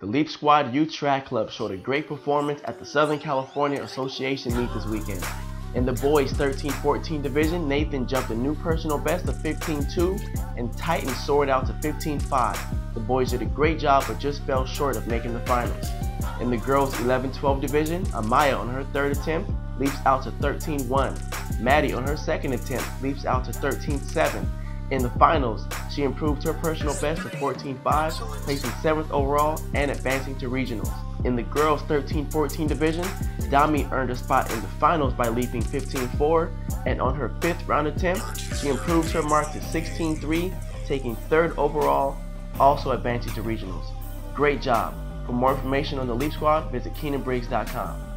The Leap Squad Youth Track Club showed a great performance at the Southern California Association meet this weekend. In the boys 13-14 division, Nathan jumped a new personal best of 15-2 and Titan soared out to 15-5. The boys did a great job but just fell short of making the finals. In the girls 11-12 division, Amaya on her third attempt leaps out to 13-1. Maddie on her second attempt leaps out to 13-7 in the finals, she improved her personal best to 14.5, placing 7th overall and advancing to regionals. In the girls 13-14 division, Dami earned a spot in the finals by leaping 15.4, and on her 5th round attempt, she improved her mark to 16.3, taking 3rd overall, also advancing to regionals. Great job! For more information on the Leap Squad, visit KeinanBriggs.com.